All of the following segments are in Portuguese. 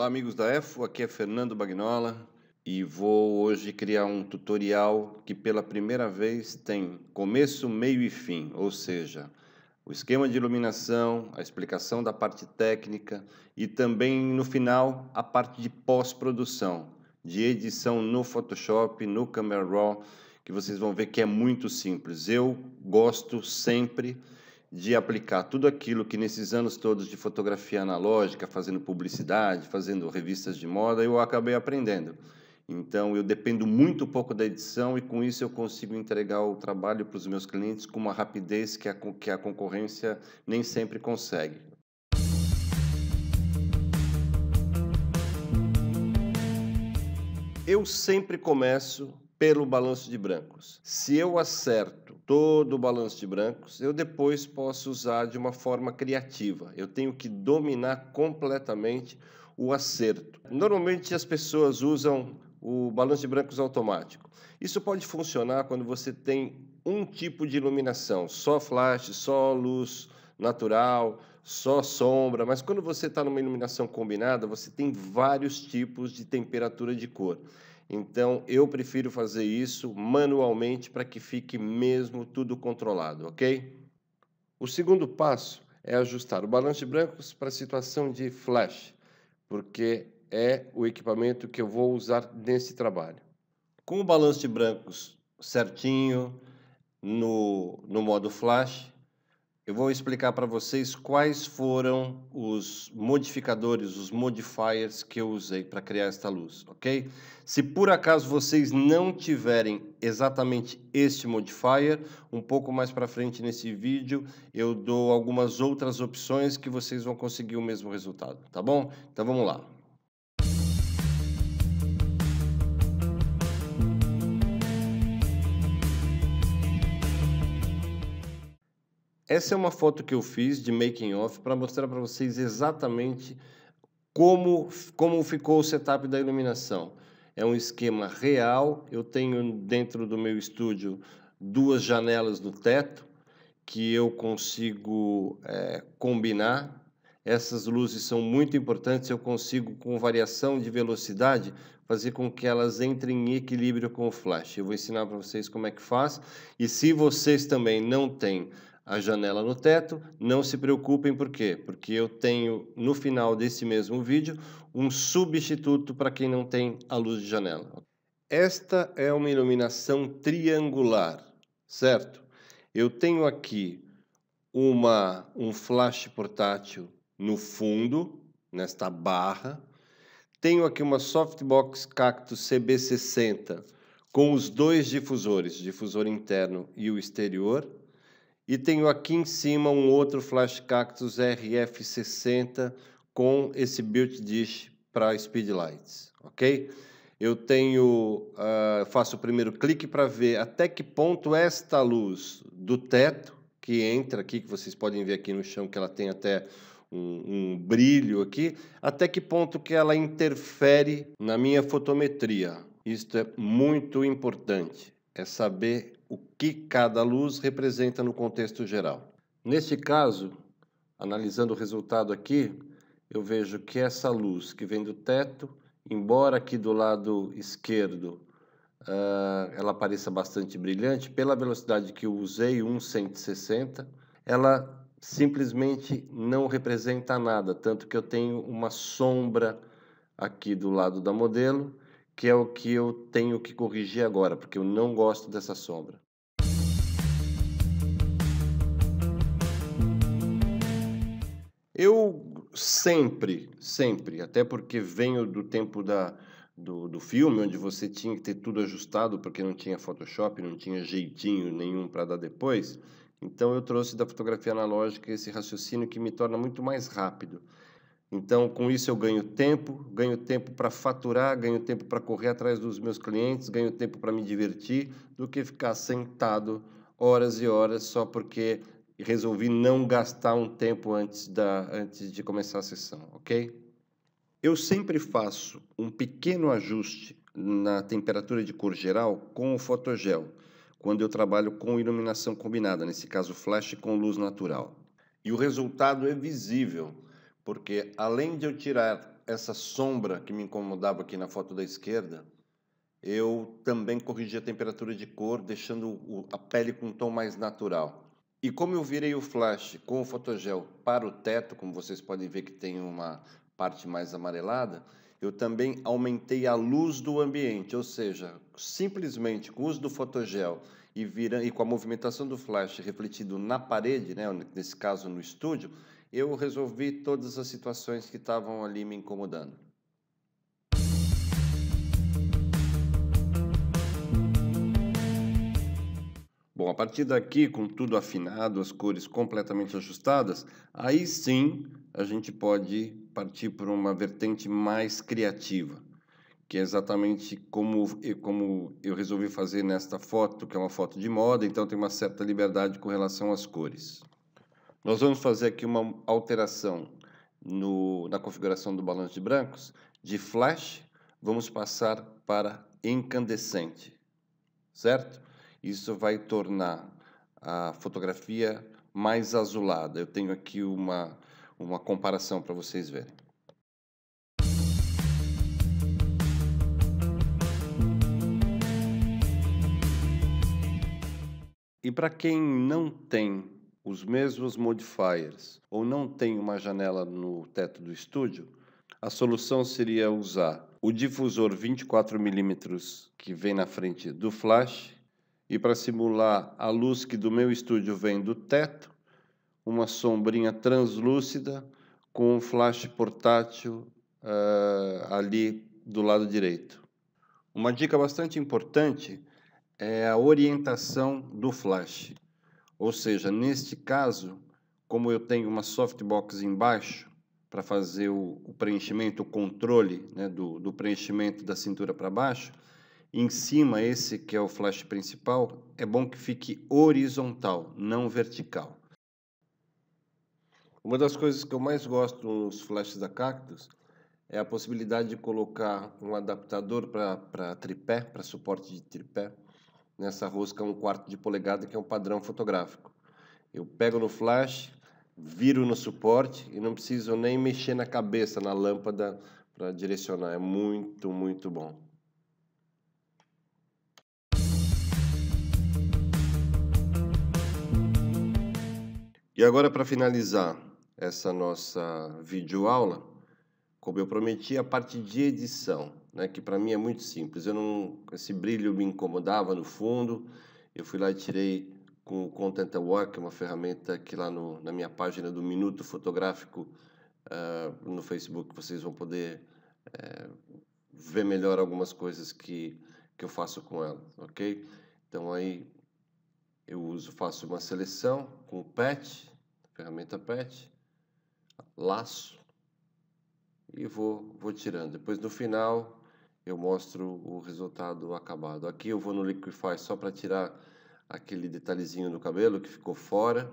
Olá amigos da EFO, aqui é Fernando Bagnola e vou hoje criar um tutorial que pela primeira vez tem começo, meio e fim, ou seja, o esquema de iluminação, a explicação da parte técnica e também no final a parte de pós-produção, de edição no Photoshop, no Camera Raw, que vocês vão ver que é muito simples. Eu gosto sempre de aplicar tudo aquilo que nesses anos todos de fotografia analógica, fazendo publicidade, fazendo revistas de moda, eu acabei aprendendo. Então eu dependo muito pouco da edição e com isso eu consigo entregar o trabalho para os meus clientes com uma rapidez que a, que a concorrência nem sempre consegue. Eu sempre começo pelo balanço de brancos. Se eu acerto todo o balanço de brancos, eu depois posso usar de uma forma criativa. Eu tenho que dominar completamente o acerto. Normalmente as pessoas usam o balanço de brancos automático. Isso pode funcionar quando você tem um tipo de iluminação, só flash, só luz natural, só sombra, mas quando você está numa iluminação combinada, você tem vários tipos de temperatura de cor. Então, eu prefiro fazer isso manualmente para que fique mesmo tudo controlado, ok? O segundo passo é ajustar o balanço de brancos para a situação de flash, porque é o equipamento que eu vou usar nesse trabalho. Com o balanço de brancos certinho, no, no modo flash, eu vou explicar para vocês quais foram os modificadores, os modifiers que eu usei para criar esta luz, ok? Se por acaso vocês não tiverem exatamente este modifier, um pouco mais para frente nesse vídeo eu dou algumas outras opções que vocês vão conseguir o mesmo resultado, tá bom? Então vamos lá. Essa é uma foto que eu fiz de making off para mostrar para vocês exatamente como, como ficou o setup da iluminação. É um esquema real, eu tenho dentro do meu estúdio duas janelas no teto que eu consigo é, combinar. Essas luzes são muito importantes, eu consigo com variação de velocidade fazer com que elas entrem em equilíbrio com o flash. Eu vou ensinar para vocês como é que faz. E se vocês também não têm a janela no teto. Não se preocupem, por quê? Porque eu tenho no final desse mesmo vídeo um substituto para quem não tem a luz de janela. Esta é uma iluminação triangular, certo? Eu tenho aqui uma, um flash portátil no fundo, nesta barra. Tenho aqui uma softbox Cactus CB60 com os dois difusores, difusor interno e o exterior. E tenho aqui em cima um outro Flash Cactus RF60 com esse built dish para speedlights, ok? Eu tenho, uh, faço o primeiro clique para ver até que ponto esta luz do teto, que entra aqui, que vocês podem ver aqui no chão, que ela tem até um, um, brilho aqui, até que ponto que ela interfere na minha fotometria. Isto é muito importante, é saber o que cada luz representa no contexto geral. Neste caso, analisando o resultado aqui, eu vejo que essa luz que vem do teto, embora aqui do lado esquerdo uh, ela pareça bastante brilhante, pela velocidade que eu usei, 1,160, ela simplesmente não representa nada, tanto que eu tenho uma sombra aqui do lado da modelo que é o que eu tenho que corrigir agora, porque eu não gosto dessa sombra. Eu sempre, sempre, até porque venho do tempo da, do, do filme, onde você tinha que ter tudo ajustado, porque não tinha Photoshop, não tinha jeitinho nenhum para dar depois, então eu trouxe da fotografia analógica esse raciocínio que me torna muito mais rápido. Então, com isso eu ganho tempo, ganho tempo para faturar, ganho tempo para correr atrás dos meus clientes, ganho tempo para me divertir, do que ficar sentado horas e horas só porque resolvi não gastar um tempo antes, da, antes de começar a sessão, ok? Eu sempre faço um pequeno ajuste na temperatura de cor geral com o fotogel, quando eu trabalho com iluminação combinada, nesse caso flash com luz natural. E o resultado é visível porque além de eu tirar essa sombra que me incomodava aqui na foto da esquerda, eu também corrigi a temperatura de cor, deixando a pele com um tom mais natural. E como eu virei o flash com o fotogel para o teto, como vocês podem ver que tem uma parte mais amarelada, eu também aumentei a luz do ambiente, ou seja, simplesmente com o uso do fotogel e, vira, e com a movimentação do flash refletido na parede, né, nesse caso no estúdio, eu resolvi todas as situações que estavam ali me incomodando. Bom, a partir daqui, com tudo afinado, as cores completamente ajustadas, aí sim a gente pode partir para uma vertente mais criativa, que é exatamente como, como eu resolvi fazer nesta foto, que é uma foto de moda, então tem uma certa liberdade com relação às cores. Nós vamos fazer aqui uma alteração no, na configuração do balanço de brancos, de flash, vamos passar para incandescente, certo? Isso vai tornar a fotografia mais azulada. Eu tenho aqui uma, uma comparação para vocês verem. E para quem não tem os mesmos modifiers ou não tem uma janela no teto do estúdio, a solução seria usar o difusor 24mm que vem na frente do flash e para simular a luz que do meu estúdio vem do teto, uma sombrinha translúcida com um flash portátil uh, ali do lado direito. Uma dica bastante importante é a orientação do flash. Ou seja, neste caso, como eu tenho uma softbox embaixo para fazer o, preenchimento, o controle né, do, do preenchimento da cintura para baixo, em cima, esse que é o flash principal, é bom que fique horizontal, não vertical. Uma das coisas que eu mais gosto nos flashes da Cactus é a possibilidade de colocar um adaptador para tripé, para suporte de tripé, nessa rosca um quarto de polegada, que é um padrão fotográfico. Eu pego no flash, viro no suporte e não preciso nem mexer na cabeça, na lâmpada, para direcionar. É muito, muito bom. E agora, para finalizar essa nossa videoaula, como eu prometi, a parte de edição, né, que para mim é muito simples. Eu não, esse brilho me incomodava no fundo, eu fui lá e tirei com o Content é uma ferramenta que lá no, na minha página do Minuto Fotográfico uh, no Facebook vocês vão poder uh, ver melhor algumas coisas que, que eu faço com ela, ok? Então aí eu uso, faço uma seleção com o PET, ferramenta PET, laço e vou, vou tirando. Depois no final eu mostro o resultado acabado. Aqui eu vou no Liquify só para tirar aquele detalhezinho no cabelo que ficou fora.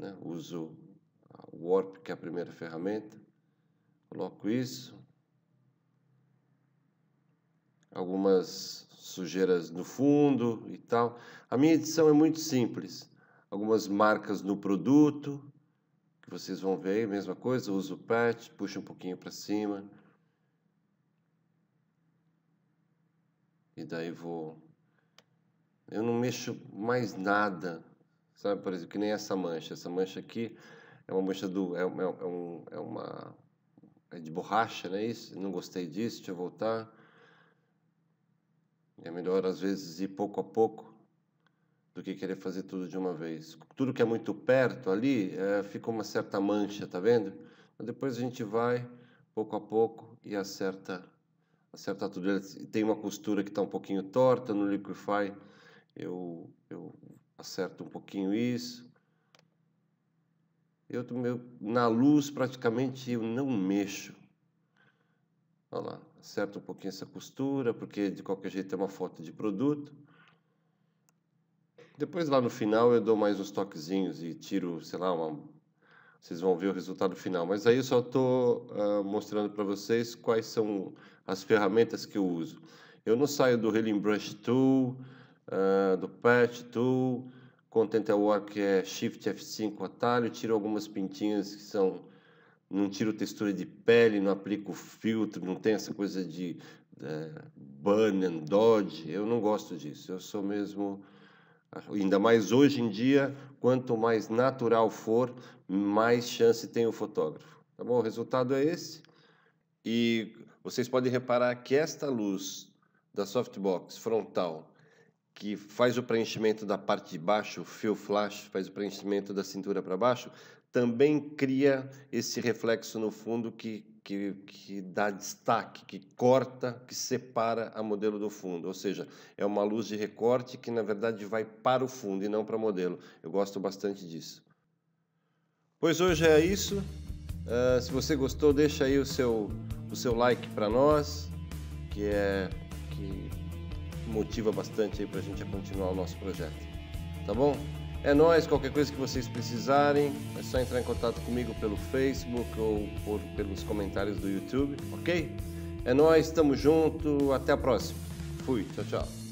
Né? Uso o Warp, que é a primeira ferramenta. Coloco isso. Algumas sujeiras no fundo e tal. A minha edição é muito simples algumas marcas no produto, que vocês vão ver, mesma coisa, uso o patch, puxa um pouquinho para cima. E daí vou... Eu não mexo mais nada, sabe, por exemplo, que nem essa mancha. Essa mancha aqui é uma mancha do... É, é, é, um, é uma... É de borracha, não é isso? Não gostei disso, deixa eu voltar. É melhor, às vezes, ir pouco a pouco do que querer fazer tudo de uma vez. Tudo que é muito perto ali, é, fica uma certa mancha, tá vendo? depois a gente vai, pouco a pouco, e acerta, acerta tudo. Tem uma costura que está um pouquinho torta no Liquify, eu, eu acerto um pouquinho isso. Eu, meu, na luz, praticamente, eu não mexo. Olha lá, acerto um pouquinho essa costura, porque de qualquer jeito é uma foto de produto. Depois lá no final eu dou mais uns toquezinhos e tiro, sei lá, uma... vocês vão ver o resultado final. Mas aí eu só estou uh, mostrando para vocês quais são as ferramentas que eu uso. Eu não saio do Healing Brush Tool, uh, do Patch Tool, Content Aware que é Shift F5 atalho, tiro algumas pintinhas que são não tiro textura de pele, não aplico filtro, não tem essa coisa de é, burn and dodge. Eu não gosto disso. Eu sou mesmo, ainda mais hoje em dia, quanto mais natural for, mais chance tem o fotógrafo. Tá bom? O resultado é esse. E vocês podem reparar que esta luz da softbox frontal, que faz o preenchimento da parte de baixo, o fio flash faz o preenchimento da cintura para baixo, também cria esse reflexo no fundo que, que, que dá destaque, que corta, que separa a modelo do fundo. Ou seja, é uma luz de recorte que na verdade vai para o fundo e não para o modelo. Eu gosto bastante disso. Pois hoje é isso. Uh, se você gostou, deixa aí o seu o seu like para nós, que é que motiva bastante aí para a gente continuar o nosso projeto. Tá bom? É nós. Qualquer coisa que vocês precisarem, é só entrar em contato comigo pelo Facebook ou por, pelos comentários do YouTube, ok? É nós. Estamos junto. Até a próxima. Fui. Tchau, tchau.